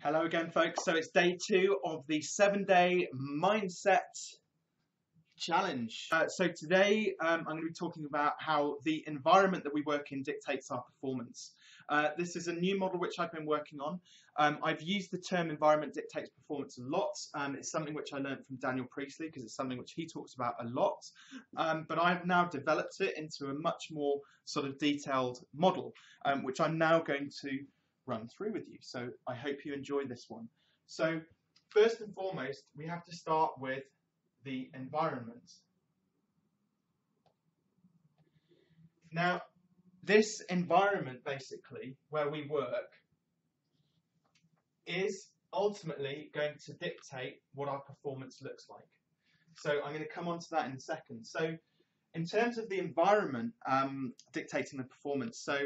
Hello again, folks. So it's day two of the seven day mindset challenge. Uh, so today um, I'm going to be talking about how the environment that we work in dictates our performance. Uh, this is a new model which I've been working on. Um, I've used the term environment dictates performance a lot. Um, it's something which I learned from Daniel Priestley because it's something which he talks about a lot. Um, but I've now developed it into a much more sort of detailed model, um, which I'm now going to run through with you. So I hope you enjoy this one. So first and foremost, we have to start with the environment. Now, this environment basically where we work is ultimately going to dictate what our performance looks like. So I'm going to come on to that in a second. So in terms of the environment um, dictating the performance, so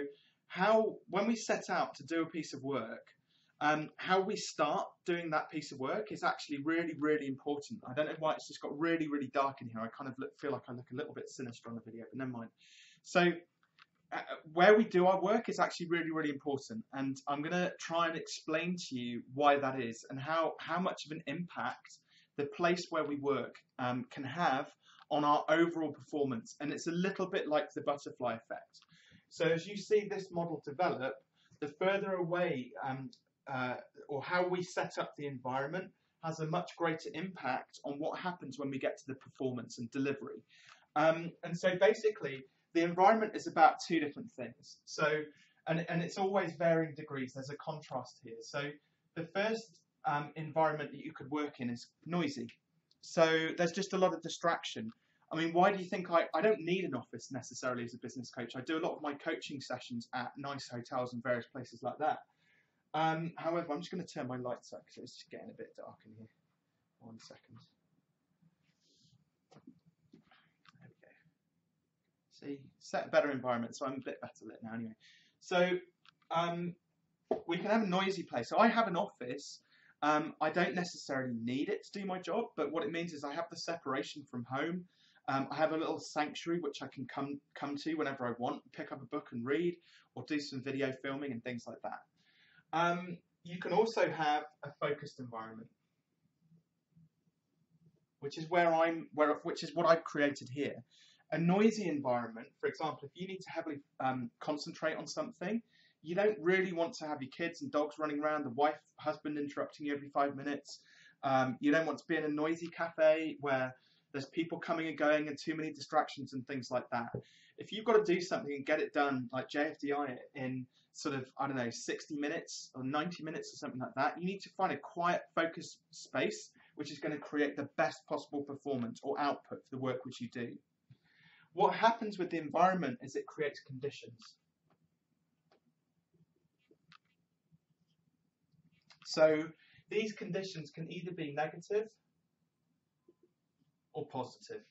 how when we set out to do a piece of work, um, how we start doing that piece of work is actually really, really important. I don't know why it's just got really, really dark in here. I kind of look, feel like I look a little bit sinister on the video, but never mind. So uh, where we do our work is actually really, really important. And I'm going to try and explain to you why that is and how, how much of an impact the place where we work um, can have on our overall performance. And it's a little bit like the butterfly effect. So as you see this model develop, the further away um, uh, or how we set up the environment has a much greater impact on what happens when we get to the performance and delivery. Um, and so basically, the environment is about two different things. So, and, and it's always varying degrees. There's a contrast here. So the first um, environment that you could work in is noisy. So there's just a lot of distraction. I mean, why do you think I, I don't need an office necessarily as a business coach? I do a lot of my coaching sessions at nice hotels and various places like that. Um, however, I'm just going to turn my lights up because it's just getting a bit dark in here. One second. There we go. See, set a better environment, so I'm a bit better lit now anyway. So um, we can have a noisy place. So I have an office. Um, I don't necessarily need it to do my job, but what it means is I have the separation from home. Um, I have a little sanctuary which I can come come to whenever I want, pick up a book and read, or do some video filming and things like that. Um, you can also have a focused environment, which is where I'm, where which is what I've created here. A noisy environment, for example, if you need to heavily um, concentrate on something, you don't really want to have your kids and dogs running around, the wife, husband interrupting you every five minutes. Um, you don't want to be in a noisy cafe where there's people coming and going and too many distractions and things like that. If you've got to do something and get it done, like JFDI in sort of, I don't know, 60 minutes or 90 minutes or something like that, you need to find a quiet, focused space which is going to create the best possible performance or output for the work which you do. What happens with the environment is it creates conditions. So these conditions can either be negative or positive.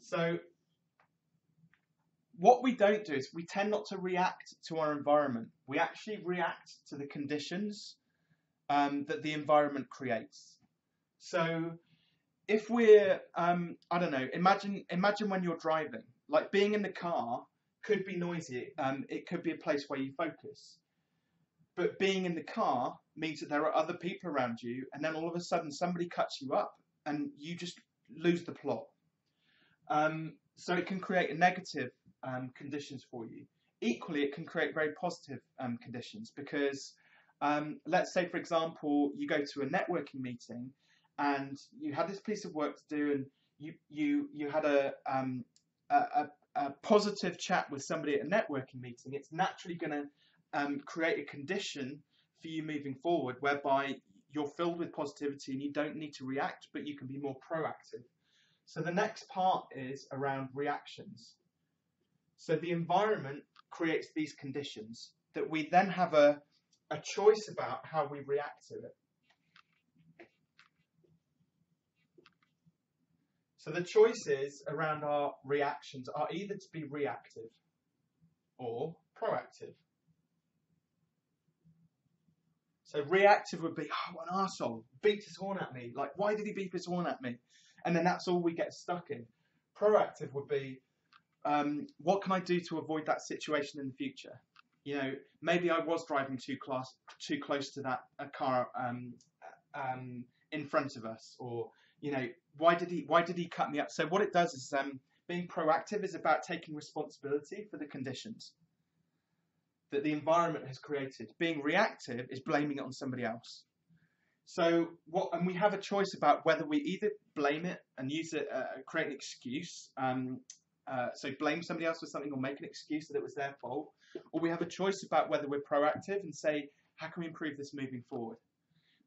So what we don't do is we tend not to react to our environment. We actually react to the conditions um, that the environment creates. So if we're, um, I don't know, imagine imagine when you're driving, like being in the car could be noisy. Um, it could be a place where you focus. But being in the car means that there are other people around you, and then all of a sudden somebody cuts you up, and you just lose the plot. Um, so it can create negative um, conditions for you. Equally, it can create very positive um, conditions because, um, let's say, for example, you go to a networking meeting and you had this piece of work to do, and you you you had a um, a, a, a positive chat with somebody at a networking meeting. It's naturally going to um, create a condition for you moving forward whereby you're filled with positivity and you don't need to react, but you can be more proactive. So the next part is around reactions. So the environment creates these conditions that we then have a, a choice about how we react to it. So the choices around our reactions are either to be reactive or proactive. So reactive would be, oh, what an arsehole, beat his horn at me. Like, why did he beep his horn at me? And then that's all we get stuck in. Proactive would be, um, what can I do to avoid that situation in the future? You know, maybe I was driving too close, too close to that a car um, um, in front of us, or you know, why did he why did he cut me up? So what it does is um, being proactive is about taking responsibility for the conditions that the environment has created. Being reactive is blaming it on somebody else. So what, and we have a choice about whether we either blame it and use it, uh, create an excuse, um, uh, so blame somebody else for something or make an excuse that it was their fault, or we have a choice about whether we're proactive and say, how can we improve this moving forward?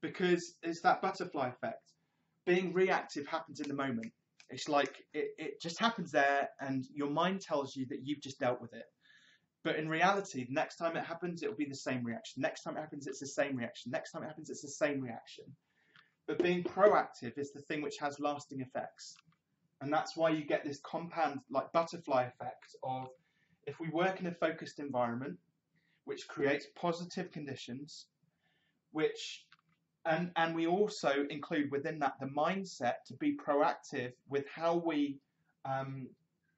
Because it's that butterfly effect. Being reactive happens in the moment. It's like it, it just happens there, and your mind tells you that you've just dealt with it. But in reality, the next time it happens, it will be the same reaction. Next time it happens, it's the same reaction. Next time it happens, it's the same reaction. But being proactive is the thing which has lasting effects. And that's why you get this compound, like butterfly effect of if we work in a focused environment, which creates positive conditions, which and and we also include within that the mindset to be proactive with how we um,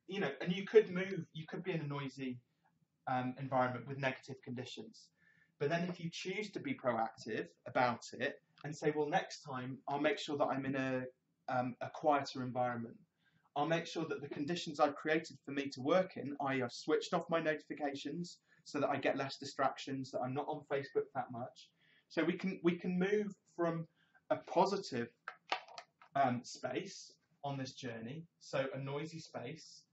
you know and you could move you could be in a noisy um, environment with negative conditions. But then if you choose to be proactive about it and say well next time i'll make sure that i'm in a, um, a quieter environment. I'll make sure that the conditions i've created for me to work in i have switched off my notifications so that i get less distractions that i'm not on facebook that much. So we can we can move from a positive um, space on this journey, so a noisy space,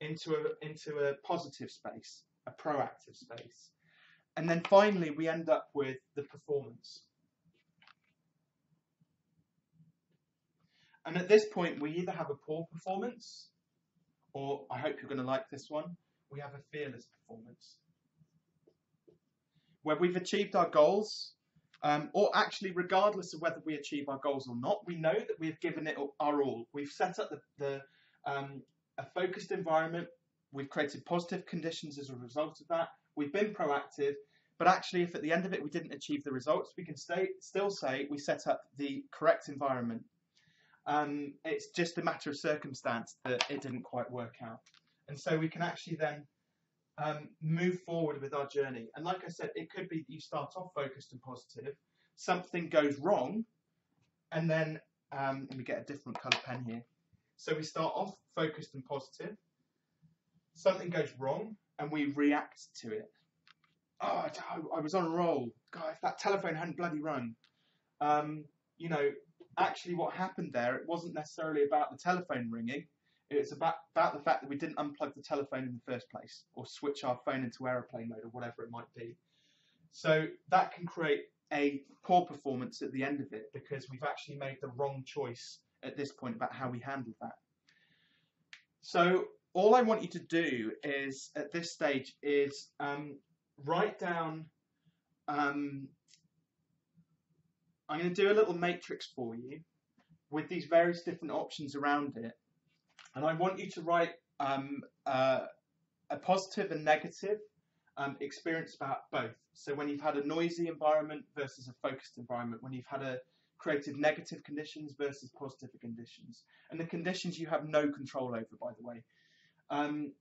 into a into a positive space, a proactive space, and then finally we end up with the performance. And at this point, we either have a poor performance, or I hope you're going to like this one, we have a fearless performance. Where we've achieved our goals, um, or actually, regardless of whether we achieve our goals or not, we know that we've given it our all. We've set up the, the um, a focused environment. We've created positive conditions as a result of that. We've been proactive. But actually, if at the end of it we didn't achieve the results, we can stay, still say we set up the correct environment. Um, it's just a matter of circumstance that it didn't quite work out. And so we can actually then um, move forward with our journey. And like I said, it could be you start off focused and positive, something goes wrong, and then um, let me get a different colour pen here. So we start off focused and positive, something goes wrong, and we react to it. Oh, I was on a roll. God, if that telephone hadn't bloody rung. Um, you know, actually, what happened there, it wasn't necessarily about the telephone ringing it's about, about the fact that we didn't unplug the telephone in the first place or switch our phone into aeroplane mode or whatever it might be. So that can create a poor performance at the end of it because we've actually made the wrong choice at this point about how we handle that. So all I want you to do is at this stage is um, write down. Um, I'm going to do a little matrix for you with these various different options around it and I want you to write um, uh, a positive and negative um, experience about both. So when you've had a noisy environment versus a focused environment, when you've had a created negative conditions versus positive conditions, and the conditions you have no control over, by the way. Um,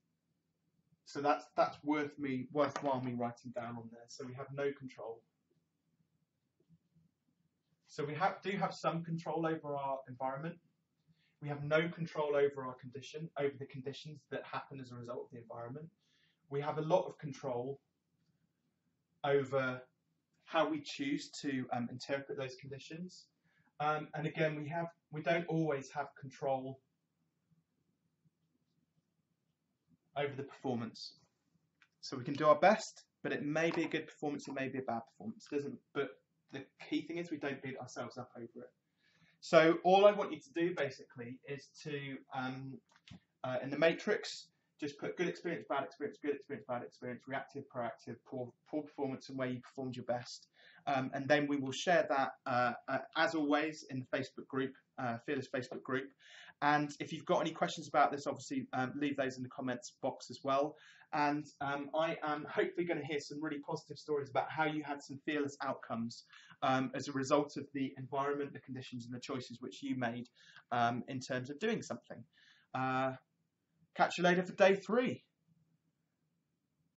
so that's that's worth me worthwhile me writing down on there. So we have no control. So we have do have some control over our environment, we have no control over our condition, over the conditions that happen as a result of the environment. We have a lot of control over how we choose to um, interpret those conditions. Um, and again, we have we don't always have control over the performance. So we can do our best, but it may be a good performance, it may be a bad performance. It doesn't but the key thing is we don't beat ourselves up over it. So all I want you to do basically is to, um, uh, in the matrix, just put good experience, bad experience, good experience, bad experience, reactive, proactive, poor, poor performance, and where you performed your best. Um, and then we will share that, uh, uh, as always, in the Facebook group, uh, Fearless Facebook group. And if you've got any questions about this, obviously um, leave those in the comments box as well. And um, I am hopefully going to hear some really positive stories about how you had some fearless outcomes um, as a result of the environment, the conditions, and the choices which you made um, in terms of doing something. Uh, catch you later for day three.